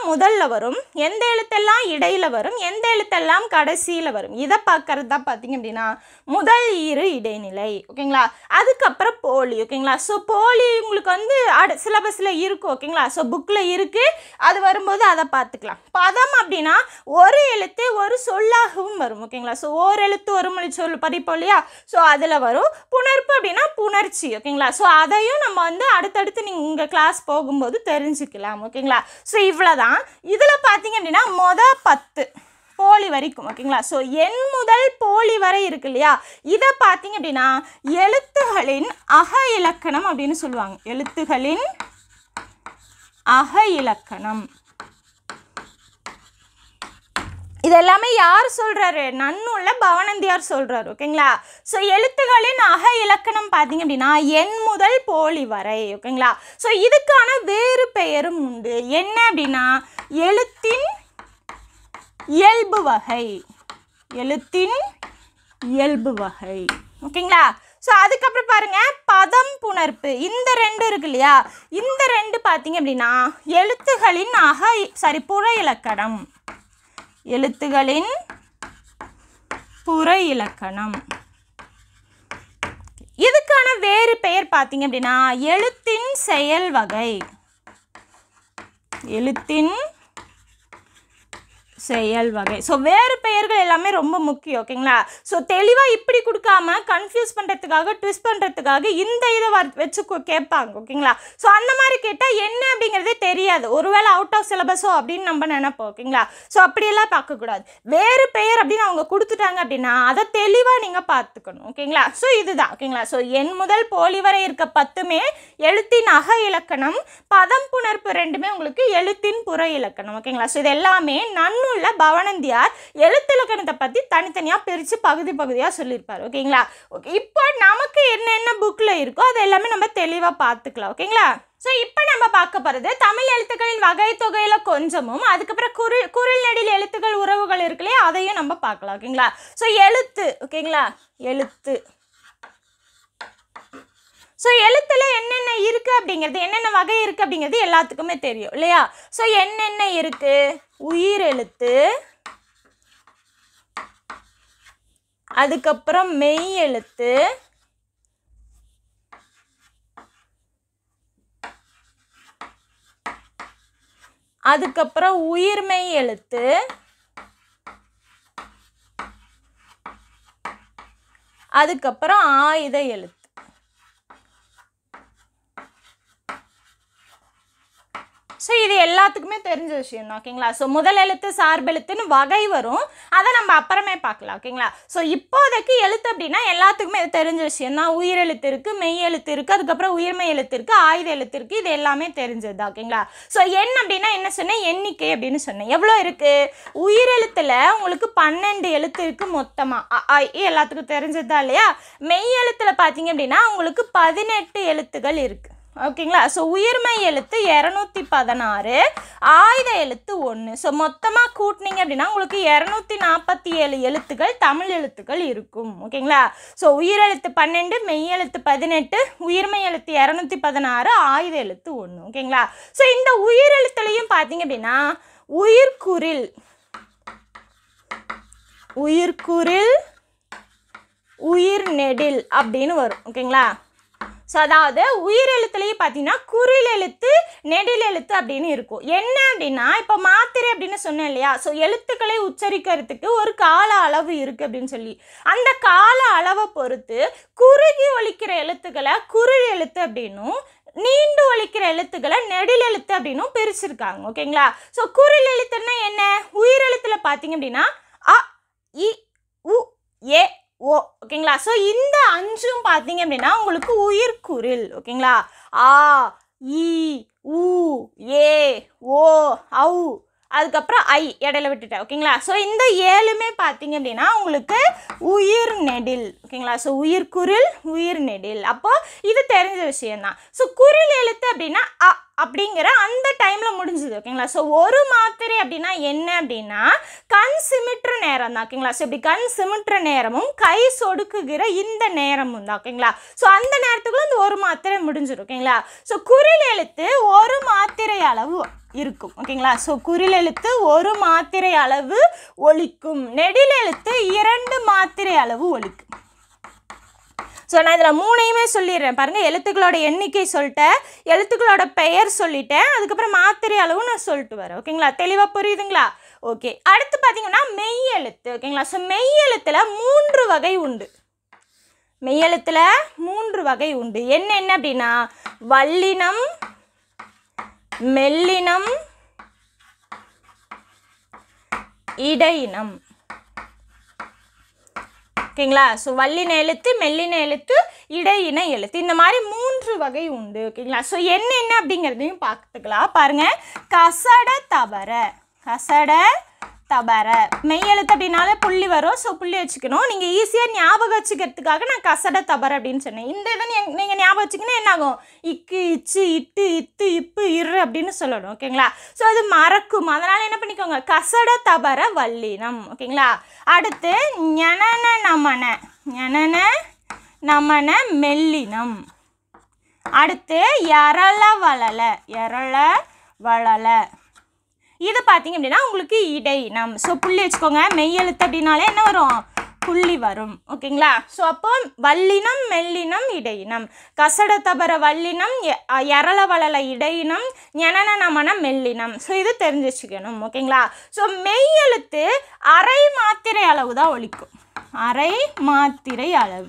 எழுத்தெல்லாம் முதல்ல வரும் எந்த எழுத்தெல்லாம் இடையில் வரும் எந்த எழுத்தெல்லாம் கடைசியில் வரும்? இதை பார்க்கறது தான் பார்த்தீங்க அப்படின்னா முதல் ஈறு இடைநிலை ஓகேங்களா? அதுக்கப்புறம் போலி ஓகேங்களா? ஸோ போலி உங்களுக்கு வந்து அடு சிலபஸில் இருக்கும் ஓகேங்களா? ஸோ புக்கில் இருக்குது அது வரும்போது அதை பார்த்துக்கலாம். பதம் அப்படின்னா ஒரு எழுத்து ஒரு சொல்லாகவும் வரும் ஓகேங்களா? ஸோ ஓர் எழுத்து ஒரு மொழி சொல் படிப்போம் இல்லையா? ஸோ அதில் வரும். புணர்ப்பு அப்படின்னா புணர்ச்சி ஓகேங்களா? ஸோ அதையும் நம்ம வந்து அடுத்தடுத்து நீங்கள் உங்கள் கிளாஸ் போகும்போது தெரிஞ்சுக்கலாம் ஓகேங்களா? ஸோ இவ்வளோதான் இதில் பார்த்தீங்க அப்படின்னா மொதல் பத்து போலி வரைக்கும் ஓகேங்களா ஸோ எண் முதல் போலி வரை இருக்கு இல்லையா? இதை பார்த்தீங்க அப்படின்னா எழுத்துகளின் அக இலக்கணம் அப்படின்னு சொல்லுவாங்க. எழுத்துகளின் அக இலக்கணம். இது எல்லாமே யார் சொல்கிறாரு நன்னுள்ள பவனந்தியார் சொல்கிறார் ஓகேங்களா? ஸோ எழுத்துகளின் அக இலக்கணம் பார்த்தீங்க அப்படின்னா எண் முதல் போலி வரை ஓகேங்களா? ஸோ இதுக்கான வேறு பெயரும் உண்டு. என்ன அப்படின்னா எழுத்தின் இயல்பு வகை. எழுத்தின் இயல்பு வகை ஓகேங்களா? ஸோ அதுக்கப்புறம் பாருங்க பதம் புணர்ப்பு. இந்த ரெண்டு இருக்கு இல்லையா? இந்த ரெண்டு பார்த்தீங்க அப்படின்னா எழுத்துகளின் அக சாரி புற இலக்கணம். எழுத்துகளின் புற இலக்கணம் இதுக்கான வேறு பெயர் பார்த்தீங்க அப்படின்னா எழுத்தின் செயல் வகை. எழுத்தின் செயல் வகை. ஸோ வேறு பெயர்கள் எல்லாமே ரொம்ப முக்கியம் ஓகேங்களா ஸோ தெளிவாக இப்படி கொடுக்காம கன்ஃபியூஸ் பண்ணுறதுக்காக ட்விஸ்ட் பண்ணுறதுக்காக இந்த இதை வர் வச்சு கேட்பாங்க ஓகேங்களா ஸோ அந்த மாதிரி கேட்டால் என்ன அப்படிங்கிறதே தெரியாது. ஒருவேளை அவுட் ஆஃப் சிலபஸோ அப்படின்னு நம்ம நினைப்போம் ஓகேங்களா ஸோ அப்படியெல்லாம் பார்க்கக்கூடாது. வேறு பெயர் அப்படின்னு அவங்க கொடுத்துட்டாங்க அப்படின்னா அதை தெளிவாக நீங்கள் பார்த்துக்கணும் ஓகேங்களா ஸோ இதுதான் ஓகேங்களா ஸோ என் முதல் போலி வரை இருக்க பத்துமே எழுத்தின் அக இலக்கணம் பதம் புணர்ப்பு ரெண்டுமே உங்களுக்கு எழுத்தின் புற இலக்கணம் ஓகேங்களா ஸோ இது எல்லாமே நன்னுள்ள பவனந்தியார் எழுத்துலக்கணத்தை பற்றி தனித்தனியாக பிரித்து பகுதி பகுதியாக சொல்லியிருப்பார். ஓகேங்களா? ஓகே இப்போ நமக்கு என்னென்ன புக்கில் இருக்கோ அது எல்லாமே நம்ம தெளிவாக பார்த்துக்கலாம். ஓகேங்களா? ஸோ இப்போ நம்ம பார்க்க போகிறது தமிழ் எழுத்துக்களின் வகை தொகையில் கொஞ்சமும் அதுக்கப்புறம் குரில் குரல் நடில் எழுத்துக்கள் உறவுகள் இருக்கில்லையா அதையும் நம்ம பார்க்கலாம். ஓகேங்களா? ஸோ எழுத்து ஓகேங்களா? எழுத்து. ஸோ எழுத்துல என்னென்ன இருக்குது அப்படிங்கிறது என்னென்ன வகை இருக்குது அப்படிங்கிறது எல்லாத்துக்குமே தெரியும் இல்லையா? ஸோ என்னென்ன இருக்குது உயிர் எழுத்து அதுக்கப்புறம் மெய் எழுத்து அதுக்கப்புறம் உயிர்மெய் எழுத்து அதுக்கப்புறம் ஆயுத எழுத்து. ஸோ இது எல்லாத்துக்குமே தெரிஞ்ச விஷயம் தான் ஓகேங்களா? ஸோ முதல் எழுத்து சார்பெழுத்துன்னு வகை வரும். அதை நம்ம அப்புறமே பார்க்கலாம் ஓகேங்களா? ஸோ இப்போதைக்கு எழுத்து அப்படின்னா எல்லாத்துக்குமே தெரிஞ்ச விஷயம் தான் உயிர் எழுத்து இருக்குது மெய் எழுத்து இருக்குது அதுக்கப்புறம் உயிர்மெய் எழுத்து இருக்குது ஆயுத எழுத்து இருக்குது இது எல்லாமே தெரிஞ்சது தான் ஓகேங்களா? ஸோ எண் அப்படின்னா என்ன சொன்னேன்? எண்ணிக்கை அப்படின்னு சொன்னேன். எவ்வளோ இருக்குது உயிரெழுத்தில் உங்களுக்கு பன்னெண்டு எழுத்து இருக்குது மொத்தமாக எல்லாத்துக்கும் தெரிஞ்சது தான் இல்லையா? மெய் எழுத்தில் பார்த்தீங்க அப்படின்னா உங்களுக்கு பதினெட்டு எழுத்துகள் இருக்குது ஓகேங்களா? ஸோ உயிர்மை எழுத்து இரநூத்தி பதினாறு ஆயுத எழுத்து ஒன்று ஸோ மொத்தமாக கூட்டினீங்க அப்படின்னா உங்களுக்கு இரநூத்தி நாற்பத்தி ஏழு எழுத்துக்கள் தமிழ் எழுத்துக்கள் இருக்கும். ஓகேங்களா? ஸோ உயிரெழுத்து பன்னெண்டு மெய் எழுத்து பதினெட்டு உயிர்மை எழுத்து இரநூத்தி பதினாறு ஆயுத எழுத்து ஒன்று ஓகேங்களா? ஸோ இந்த உயிரெழுத்துலையும் பார்த்தீங்க அப்படின்னா உயிர்குறில் உயிர்குறில் உயிர் நெடில் அப்படின்னு வரும். ஓகேங்களா? ஸோ அதாவது உயிரெழுத்துலேயே பார்த்தீங்கன்னா குறில் எழுத்து நெடில் எழுத்து அப்படின்னு இருக்கும். என்ன அப்படின்னா இப்போ மாத்திரை அப்படின்னு சொன்னேன் இல்லையா? ஸோ எழுத்துக்களை உச்சரிக்கிறதுக்கு ஒரு கால அளவு இருக்குது அப்படின்னு சொல்லி. அந்த கால அளவை பொறுத்து குறுகி ஒழிக்கிற எழுத்துக்களை குரில் எழுத்து அப்படின்னும் நீண்டு ஒழிக்கிற எழுத்துக்களை நெடில் எழுத்து அப்படின்னும் பிரிச்சிருக்காங்க. ஓகேங்களா ஸோ குரில் எழுத்துன்னா என்ன? உயிரெழுத்தில் பார்த்தீங்க அப்படின்னா அ இ உ ஏ ஓ ஓகேங்களா? ஸோ இந்த அஞ்சும் பார்த்தீங்க அப்படின்னா உங்களுக்கு உயிர்குறில் ஓகேங்களா? ஆ இ உ ஏ ஓ ஔ அதுக்கப்புறம் ஐ இடையில விட்டுட்டேன் ஓகேங்களா ஸோ இந்த ஏழுமே பார்த்தீங்க அப்படின்னா உங்களுக்கு உயிர் நெடில் ஓகேங்களா ஸோ உயிர் குரில் உயிர் நெடில். அப்போது இது தெரிஞ்ச விஷயந்தான் ஸோ குரில் எழுத்து அப்படின்னா அ அப்படிங்கிற அந்த டைமில் முடிஞ்சுது ஓகேங்களா ஸோ ஒரு மாத்திரை அப்படின்னா என்ன அப்படின்னா கண் சிமிட்டுற நேரம் தான் ஓகேங்களா ஸோ இப்படி கண் சிமிட்டுற நேரமும் கை சொடுக்குகிற இந்த நேரமும் தான் ஓகேங்களா ஸோ அந்த நேரத்துக்குள்ள இந்த ஒரு மாத்திரை முடிஞ்சிடும் ஓகேங்களா ஸோ குரில் எழுத்து ஒரு மாத்திரை அளவு இருக்கும். ஓகேங்களா? ஸோ குரில் எழுத்து ஒரு மாத்திரை அளவு ஒலிக்கும். நெடில் எழுத்து இரண்டு மாத்திரை அளவு ஒலிக்கும். ஸோ நான் இதில் மூணையுமே சொல்லிடுறேன். பாருங்கள் எழுத்துக்களோட எண்ணிக்கை சொல்லிட்டேன். எழுத்துக்களோட பெயர் சொல்லிட்டேன். அதுக்கப்புறம் மாத்திரை அளவும் நான் சொல்லிட்டு வரேன். ஓகேங்களா? தெளிவாக புரியுதுங்களா? ஓகே அடுத்து பார்த்தீங்கன்னா மெய் எழுத்து. ஓகேங்களா? ஸோ மெய் எழுத்தில் மூன்று வகை உண்டு. மெய்யெழுத்தில் மூன்று வகை உண்டு. என்ன என்ன அப்படின்னா வல்லினம் மெல்லினம் இடையினம். ஓகேங்களா? ஸோ வல்லின எழுத்து மெல்லின எழுத்து இடையின எழுத்து. இந்த மாதிரி மூன்று வகை உண்டு. ஓகேங்களா? ஸோ என்ன என்ன அப்படிங்கிறதையும் பார்த்துக்கலாம். பாருங்கள் கசட தவற. கசட தபர மெய் எழுத்து அப்படின்னாலே புள்ளி வரும். ஸோ புள்ளி வச்சுக்கணும். நீங்கள் ஈஸியாக ஞாபகம் வச்சுக்கிறதுக்காக நான் கசட தபர அப்படின்னு சொன்னேன். இந்த இதை நீங்கள் ஞாபகம் வச்சுக்கினா என்ன ஆகும் இக்கு இச்சு இட்டு இத்து இப்பு இரு அப்படின்னு சொல்லணும். ஓகேங்களா ஸோ அது மறக்கும். அதனால் என்ன பண்ணிக்கோங்க? கசட தபர வல்லினம். ஓகேங்களா அடுத்து ஞனன நமன. ஞனன நமன மெல்லினம். அடுத்து எரள வளல. எரள வளல. இது பார்த்தீங்க அப்படின்னா உங்களுக்கு இடை. நம் ஸோ புள்ளி வச்சுக்கோங்க. மெய் எழுத்து அப்படின்னாலே என்ன வரும்? புள்ளி வரும். ஓகேங்களா? ஸோ அப்போ வல்லினம் மெல்லினம் இடையினம். கசட தபர வல்லினம் எ- எரள வளல இடையினம் ஞனன மெல்லினம். ஸோ இது தெரிஞ்சு வச்சுக்கணும். ஓகேங்களா? ஸோ மெய் எழுத்து அரை மாத்திரை அளவு தான் ஒழிக்கும். அரை மாத்திரை அளவு.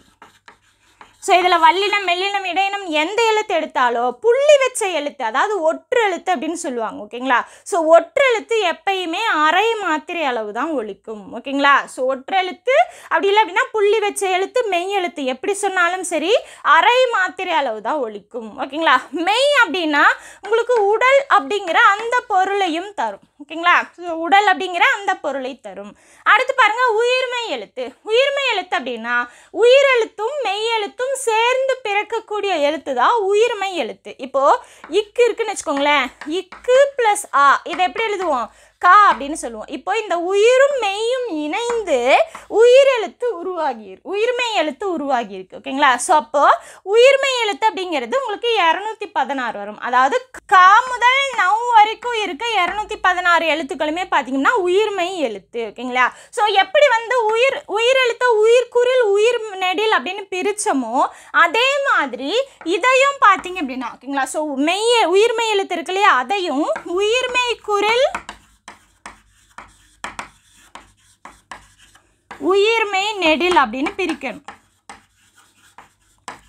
ஸோ இதில் வல்லினம் மெல்லினம் இடையினம் எந்த எழுத்து எடுத்தாலோ புள்ளி வச்ச எழுத்து அதாவது ஒற்று எழுத்து அப்படின்னு சொல்லுவாங்க ஓகேங்களா? ஸோ ஒற்று எழுத்து எப்பயுமே அரை மாத்திரை அளவு தான் ஒலிக்கும் ஓகேங்களா? ஸோ ஒற்று எழுத்து அப்படி இல்லை அப்படின்னா புள்ளி வச்ச எழுத்து மெய் எழுத்து எப்படி சொன்னாலும் சரி அரை மாத்திரை அளவு தான் ஒழிக்கும் ஓகேங்களா? மெய் அப்படின்னா உங்களுக்கு உடல் அப்படிங்கிற அந்த பொருளையும் தரும். ஓகேங்களா? உடல் அப்படிங்கிற அந்த பொருளை தரும். அடுத்து பாருங்க உயிர்மெய் எழுத்து. உயிர்மெய் எழுத்து அப்படின்னா உயிரெழுத்தும் மெய் எழுத்தும் சேர்ந்து பிறக்கக்கூடிய எழுத்து தான் உயிர்மெய் எழுத்து. இப்போ இக்கு இருக்குன்னு வச்சுக்கோங்களேன். இக்கு ப்ளஸ் ஆ. இதை எப்படி எழுதுவோம்? கா அப்படின்னு சொல்லுவோம். இப்போ இந்த உயிரும் மெய்யும் இணைந்து உயிரெழுத்து உருவாகி உயிர்மை எழுத்து உருவாகி இருக்கு. ஓகேங்களா? ஸோ அப்போ உயிர்மை எழுத்து அப்படிங்கிறது உங்களுக்கு இரநூத்தி பதினாறு வரும். அதாவது கா முதல் நவ் வரைக்கும் இருக்க இரநூத்தி பதினாறு எழுத்துக்களுமே பார்த்தீங்கன்னா உயிர்மை எழுத்து. ஓகேங்களா? ஸோ எப்படி வந்து உயிர் உயிரெழுத்த உயிர்குறில் உயிர் நெடில் அப்படின்னு பிரித்தோமோ அதே மாதிரி இதையும் பார்த்தீங்க அப்படின்னா ஓகேங்களா? ஸோ மெய் உயிர்மை எழுத்து இருக்கு இல்லையா? அதையும் உயிர்மை குரில் உயிர்மை நெடில் அப்படின்னு பிரிக்கணும்.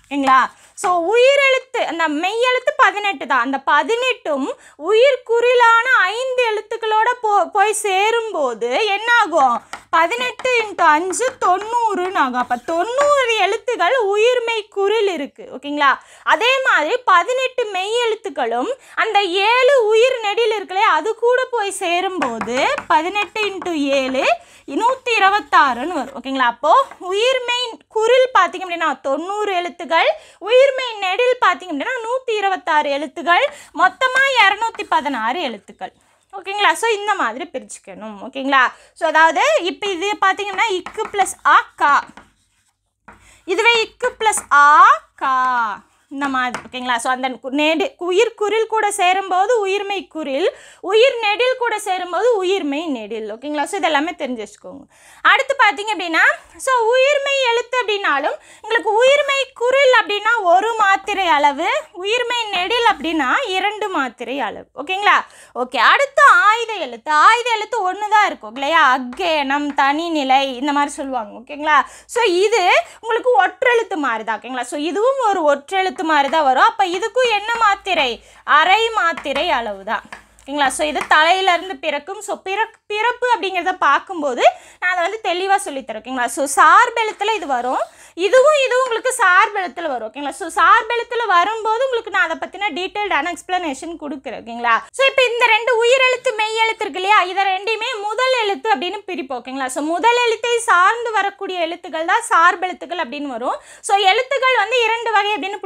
ஓகேங்களா ஸோ உயிரெழுத்து அந்த மெய்யெழுத்து பதினெட்டு தான். அந்த பதினெட்டும் உயிர் குறிலான ஐந்து எழுத்துக்களோட போ போய் சேரும்போது என்னாகும்? பதினெட்டு இன்ட்டு அஞ்சு தொண்ணூறுன்னு ஆகும். அப்போ தொண்ணூறு எழுத்துக்கள் உயிர்மை குரில் இருக்குது ஓகேங்களா? அதே மாதிரி பதினெட்டு மெய் எழுத்துக்களும் அந்த ஏழு உயிர் நெடில் இருக்குல்லையா? அது கூட போய் சேரும்போது பதினெட்டு இன்ட்டு ஏழு நூற்றி இருபத்தாறுன்னு வரும். ஓகேங்களா? அப்போது உயிர்மெய் குரில் பார்த்தீங்க அப்படின்னா தொண்ணூறு எழுத்துக்கள் உயிர்மெய் நெடில் பார்த்தீங்க அப்படின்னா நூற்றி இருபத்தாறு எழுத்துக்கள் மொத்தமாக இரநூத்தி பதினாறு எழுத்துக்கள். ஓகேங்களா? ஸோ இந்த மாதிரி பிரிச்சுக்கணும். ஓகேங்களா? ஸோ அதாவது இப்போ இது பார்த்தீங்கன்னா இக்கு ப்ளஸ் ஆ கா. இதுவே இக்கு ப்ளஸ் ஆ கா. இந்த மாதிரி ஓகேங்களா? ஸோ அந்த நெடு உயிர் குரில் கூட சேரும்போது உயிர்மை குரில் உயிர் நெடில் கூட சேரும்போது உயிர்மை நெடில் ஓகேங்களா? ஸோ இதெல்லாமே தெரிஞ்சு வச்சுக்கோங்க. அடுத்து பார்த்தீங்க அப்படின்னா ஸோ உயிர்மை எழுத்து அப்படின்னாலும் உங்களுக்கு உயிர்மை குரில் அப்படின்னா ஒரு மாத்திரை அளவு உயிர்மை நெடில் அப்படின்னா இரண்டு மாத்திரை அளவு ஓகேங்களா? ஓகே அடுத்து ஆயுத எழுத்து. ஆயுத எழுத்து ஒன்று தான் இருக்கும் இல்லையா அக்கேனம் தனிநிலை இந்த மாதிரி சொல்லுவாங்க ஓகேங்களா? ஸோ இது உங்களுக்கு ஒற்றெழுத்து மாதிரி தான் ஓகேங்களா? ஸோ இதுவும் ஒரு ஒற்றெழுத்து மாதிரி தான் வரும். அப்போ இதுக்கும் என்ன மாத்திரை? அரை மாத்திரை அளவு தான் ஓகேங்களா ஸோ இது தலையிலேருந்து பிறக்கும். ஸோ பிற பிறப்பு அப்படிங்கிறத பார்க்கும்போது நான் அதை வந்து தெளிவாக சொல்லித்தரேன் ஓகேங்களா? ஸோ சார்பெழுத்தில் இது வரும். இதுவும் இதுவும் உங்களுக்கு சார்பெழுத்தில் வரும். ஓகேங்களா? ஸோ சார்பெழுத்தில் வரும்போது உங்களுக்கு நான் அதை பற்றின டீட்டெயில்டான எக்ஸ்ப்ளனேஷன் கொடுக்குறேன். ஓகேங்களா? ஸோ இப்போ இந்த ரெண்டு உயிரெழுத்து மெய் எழுத்து இருக்கு இல்லையா? இதை ரெண்டையுமே முதல் எழுத்து அப்படின்னு பிரிப்போம். ஓகேங்களா? ஸோ முதல் எழுத்தை சார்ந்து வரக்கூடிய எழுத்துக்கள் தான் சார்பெழுத்துக்கள் அப்படின்னு வரும். ஸோ எழுத்துக்கள் வந்து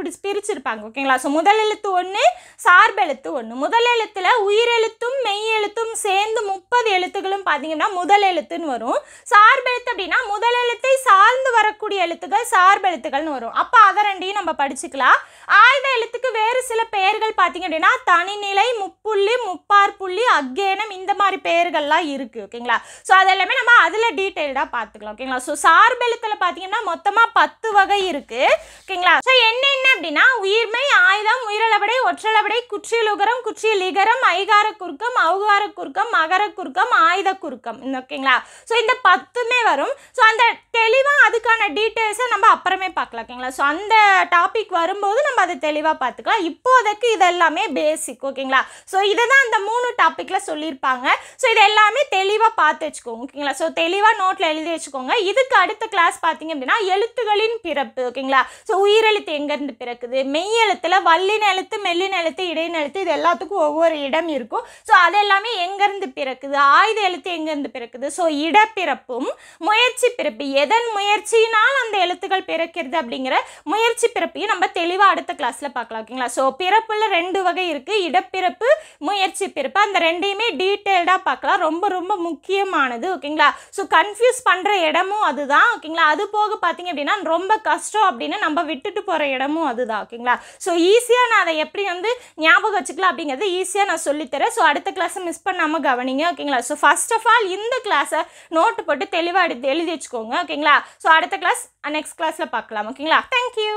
அப்படி பிரிச்சிருப்பாங்க ஓகேங்களா ஸோ முதல் எழுத்து ஒன்று சார்பெழுத்து ஒன்று முதல் எழுத்தில் உயிரெழுத்தும் மெய் எழுத்தும் சேர்ந்து முப்பது எழுத்துக்களும் பார்த்தீங்கன்னா முதல் எழுத்துன்னு வரும். சார்பெழுத்து அப்படின்னா முதல் எழுத்தை சார்ந்து வரக்கூடிய எழுத்துக்கள் சார்பெழுத்துக்கள்னு வரும். அப்போ அதை ரெண்டையும் நம்ம படிச்சுக்கலாம். ஆயுத எழுத்துக்கு வேறு சில பெயர்கள் பார்த்தீங்க அப்படின்னா தனிநிலை முப்புள்ளி முப்பார் புள்ளி அக்கேனம் இந்த மாதிரி பெயர்கள்லாம் இருக்குது ஓகேங்களா ஸோ அது எல்லாமே நம்ம அதில் டீட்டெயில்டாக பார்த்துக்கலாம் ஓகேங்களா ஸோ சார்பெழுத்தில் பார்த்தீங்கன்னா மொத்தமாக பத்து வகை இருக்குது ஓகேங்களா ஸோ என்னென்ன அப்படின்னா உயிர்மை ஆயுதம் உயிரளபடை ஒற்றளபடை குற்றியலுகரம் குற்றியலிகரம் ஐகார குறுக்கம் அவுகார குறுக்கம் மகர குறுக்கம் ஆயுத குறுக்கம். ஓகேங்களா? ஸோ இந்த பத்துமே வரும். ஸோ அந்த தெளிவாக அதுக்கான டீட்டெயில்ஸை நம்ம அப்புறமே பார்க்கலாம் ஓகேங்களா? ஸோ அந்த டாபிக் வரும்போது நம்ம அதை தெளிவாக பார்த்துக்கலாம். இப்போதைக்கு இது எல்லாமே பேசிக் ஓகேங்களா? ஸோ இதை தான் அந்த மூணு டாப்பிக்கில் சொல்லியிருப்பாங்க. ஸோ இது எல்லாமே தெளிவாக பார்த்து வச்சுக்கோங்க ஓகேங்களா? ஸோ தெளிவாக நோட்டில் எழுதி வச்சுக்கோங்க. இதுக்கு அடுத்த கிளாஸ் பார்த்தீங்க அப்படின்னா எழுத்துகளின் பிறப்பு ஓகேங்களா? ஸோ உயிரெழுத்து எங்கேருந்து பிறக்குது மெய் எழுத்துல வல்லின எழுத்து மெல்லின எழுத்து இடையின எழுத்து இது எல்லாத்துக்கும் ஒவ்வொரு இடம் இருக்கும். ஸோ அது எல்லாமே எங்கேருந்து பிறக்குது? ஆயுத எழுத்து எங்கேருந்து பிறக்குது? ஸோ இடப்பிறப்பும் முயற்சி பிறப்பு. எதன் முயற்சியினால் அந்த எழுத்துக்கள் பிறக்கிறது அப்படிங்கிற முயற்சி பிறப்பையும் நம்ம தெளிவாக அடுத்த கிளாஸில் பார்க்கலாம் ஓகேங்களா ஸோ பிறப்பில் ரெண்டு வகை இருக்குது இடப்பிறப்பு முயற்சி பிறப்பு. அந்த ரெண்டையுமே டீட்டெயில்டாக பார்க்கலாம். ரொம்ப ரொம்ப முக்கியமானது ஓகேங்களா ஸோ கன்ஃபியூஸ் பண்ணுற இடமும் அதுதான் ஓகேங்களா அது போக பார்த்தீங்க அப்படின்னா ரொம்ப கஷ்டம் அப்படின்னு நம்ம விட்டுட்டு போகிற இடமும் அது அதுதான் ஓகேங்களா? ஸோ ஈஸியாக நான் அதை எப்படி வந்து ஞாபகம் வச்சுக்கலாம் அப்படிங்கிறது ஈஸியாக நான் சொல்லித்தரேன். ஸோ அடுத்த கிளாஸை மிஸ் பண்ணாமல் கவனிங்க ஓகேங்களா? ஸோ ஃபர்ஸ்ட் ஆஃப் ஆல் இந்த கிளாஸை நோட்டு போட்டு தெளிவாக எடுத்து எழுதி வச்சுக்கோங்க ஓகேங்களா? ஸோ அடுத்த கிளாஸ் நெக்ஸ்ட் கிளாஸில் பார்க்கலாம் ஓகேங்களா? தேங்க்யூ